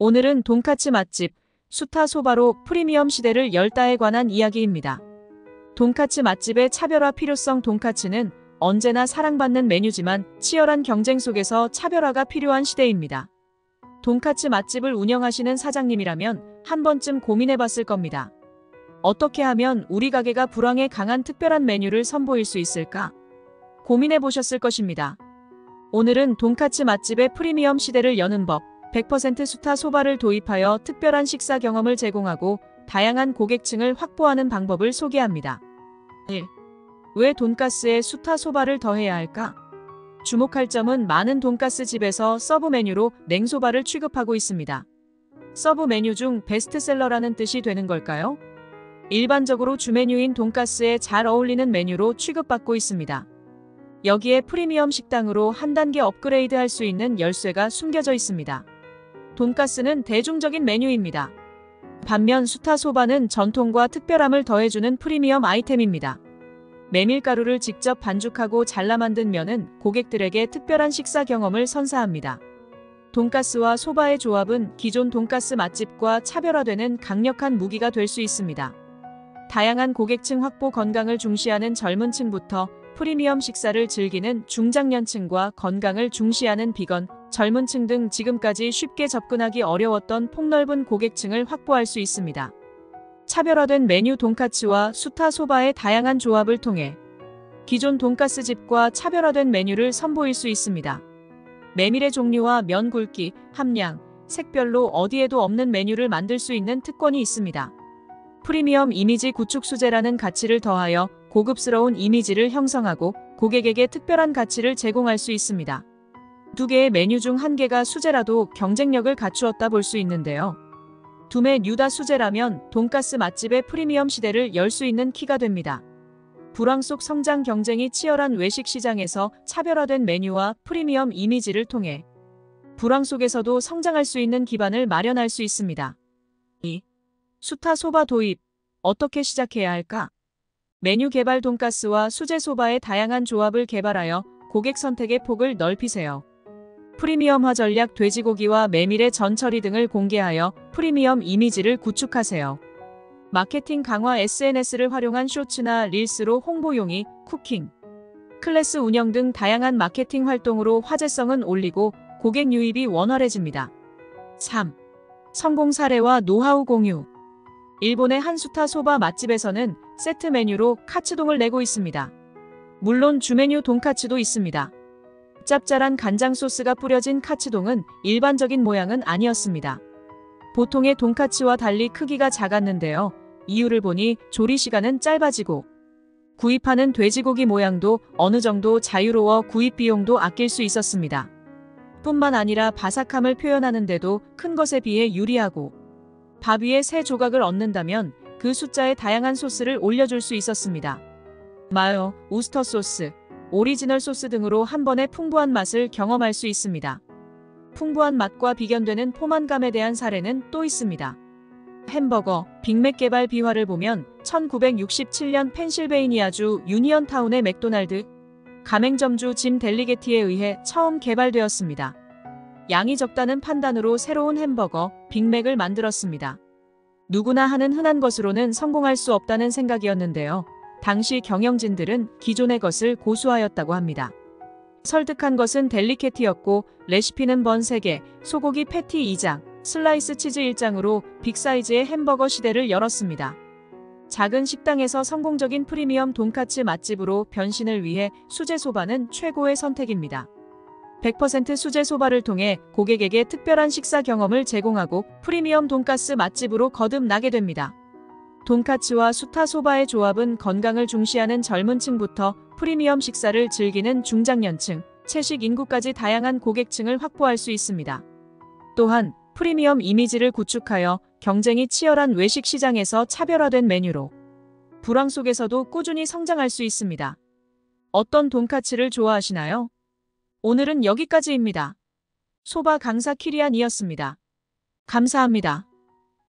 오늘은 돈까츠 맛집 수타 소바로 프리미엄 시대를 열다에 관한 이야기입니다. 돈까츠 맛집의 차별화 필요성 돈까츠는 언제나 사랑받는 메뉴지만 치열한 경쟁 속에서 차별화가 필요한 시대입니다. 돈까츠 맛집을 운영하시는 사장님이라면 한 번쯤 고민해 봤을 겁니다. 어떻게 하면 우리 가게가 불황에 강한 특별한 메뉴를 선보일 수 있을까? 고민해 보셨을 것입니다. 오늘은 돈까츠 맛집의 프리미엄 시대를 여는 법, 100% 수타 소바를 도입하여 특별한 식사 경험을 제공하고 다양한 고객층을 확보하는 방법을 소개합니다. 1. 왜 돈가스에 수타 소바를 더해야 할까? 주목할 점은 많은 돈가스 집에서 서브 메뉴로 냉소바를 취급하고 있습니다. 서브 메뉴 중 베스트셀러라는 뜻이 되는 걸까요? 일반적으로 주메뉴인 돈가스에 잘 어울리는 메뉴로 취급받고 있습니다. 여기에 프리미엄 식당으로 한 단계 업그레이드 할 수 있는 열쇠가 숨겨져 있습니다. 돈가스는 대중적인 메뉴입니다. 반면 수타소바는 전통과 특별함을 더해주는 프리미엄 아이템입니다. 메밀가루를 직접 반죽하고 잘라 만든 면은 고객들에게 특별한 식사 경험을 선사합니다. 돈가스와 소바의 조합은 기존 돈가스 맛집과 차별화되는 강력한 무기가 될 수 있습니다. 다양한 고객층 확보 건강을 중시하는 젊은 층부터 프리미엄 식사를 즐기는 중장년층과 건강을 중시하는 비건, 젊은 층 등 지금까지 쉽게 접근하기 어려웠던 폭넓은 고객층을 확보할 수 있습니다. 차별화된 메뉴 돈카츠와 수타 소바의 다양한 조합을 통해 기존 돈가스 집과 차별화된 메뉴를 선보일 수 있습니다. 메밀의 종류와 면 굵기, 함량, 색별로 어디에도 없는 메뉴를 만들 수 있는 특권이 있습니다. 프리미엄 이미지 구축 수제라는 가치를 더하여 고급스러운 이미지를 형성하고 고객에게 특별한 가치를 제공할 수 있습니다. 두 개의 메뉴 중 한 개가 수제라도 경쟁력을 갖추었다 볼 수 있는데요. 두매 뉴다 수제라면 돈가스 맛집의 프리미엄 시대를 열 수 있는 키가 됩니다. 불황 속 성장 경쟁이 치열한 외식 시장에서 차별화된 메뉴와 프리미엄 이미지를 통해 불황 속에서도 성장할 수 있는 기반을 마련할 수 있습니다. 2. 수타 소바 도입. 어떻게 시작해야 할까? 메뉴 개발 돈가스와 수제 소바의 다양한 조합을 개발하여 고객 선택의 폭을 넓히세요. 프리미엄화 전략 돼지고기와 메밀의 전처리 등을 공개하여 프리미엄 이미지를 구축하세요. 마케팅 강화 SNS를 활용한 쇼츠나 릴스로 홍보 용이, 쿠킹 클래스 운영 등 다양한 마케팅 활동으로 화제성은 올리고 고객 유입이 원활해집니다. 3. 성공 사례와 노하우 공유 일본의 한수타 소바 맛집에서는 세트 메뉴로 카츠동을 내고 있습니다. 물론 주메뉴 돈카츠도 있습니다. 짭짤한 간장 소스가 뿌려진 카츠동은 일반적인 모양은 아니었습니다. 보통의 돈카츠와 달리 크기가 작았는데요. 이유를 보니 조리 시간은 짧아지고 구입하는 돼지고기 모양도 어느 정도 자유로워 구입 비용도 아낄 수 있었습니다. 뿐만 아니라 바삭함을 표현하는데도 큰 것에 비해 유리하고 밥 위에 세 조각을 얹는다면 그 숫자에 다양한 소스를 올려줄 수 있었습니다. 마요, 우스터 소스, 오리지널 소스 등으로 한 번에 풍부한 맛을 경험할 수 있습니다. 풍부한 맛과 비견되는 포만감에 대한 사례는 또 있습니다. 햄버거, 빅맥 개발 비화를 보면 1967년 펜실베이니아주 유니언타운의 맥도날드 가맹점주 짐 델리게티에 의해 처음 개발되었습니다. 양이 적다는 판단으로 새로운 햄버거, 빅맥을 만들었습니다. 누구나 하는 흔한 것으로는 성공할 수 없다는 생각이었는데요. 당시 경영진들은 기존의 것을 고수하였다고 합니다. 설득한 것은 델리케티였고 레시피는 bun 3개, 소고기 패티 2장, 슬라이스 치즈 1장으로 big size의 햄버거 시대를 열었습니다. 작은 식당에서 성공적인 프리미엄 돈카츠 맛집으로 변신을 위해 수제소바는 최고의 선택입니다. 100% 수제 소바를 통해 고객에게 특별한 식사 경험을 제공하고 프리미엄 돈가스 맛집으로 거듭나게 됩니다. 돈카츠와 수타 소바의 조합은 건강을 중시하는 젊은 층부터 프리미엄 식사를 즐기는 중장년층, 채식 인구까지 다양한 고객층을 확보할 수 있습니다. 또한 프리미엄 이미지를 구축하여 경쟁이 치열한 외식 시장에서 차별화된 메뉴로 불황 속에서도 꾸준히 성장할 수 있습니다. 어떤 돈카츠를 좋아하시나요? 오늘은 여기까지입니다. 소바 강사 키리안이었습니다. 감사합니다.